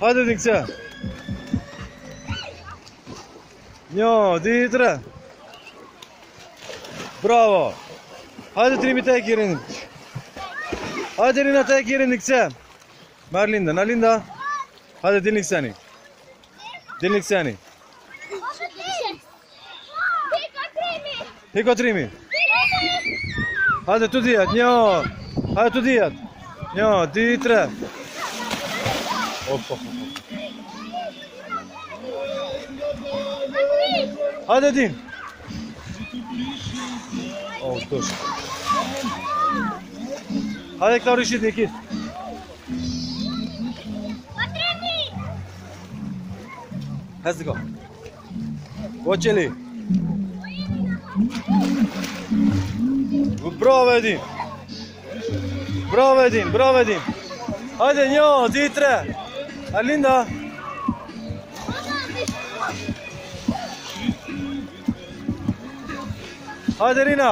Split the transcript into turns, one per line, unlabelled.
Hadi Dinkse. Yo, Didra. Bravo. Hadi Trimita girin. Hadi Rinata girin Dinkse. Merlinda, Nalinda. Hadi dinlik seni. Dinlik seni. Hiko Trimi. Hadi tu dijat, njo. Hadi tu dijat. Njo, Didra. Di tre. Hoppa. Hadi din. O, dur. Hadi Klavrişi Nikit. Let's go. Počeli. Bravo Edin. Bravo Edin, bravo Edin. Hajde njo, di ಅಲ್ಲಿಂದ ಹಾಂ ಸರಿನಾ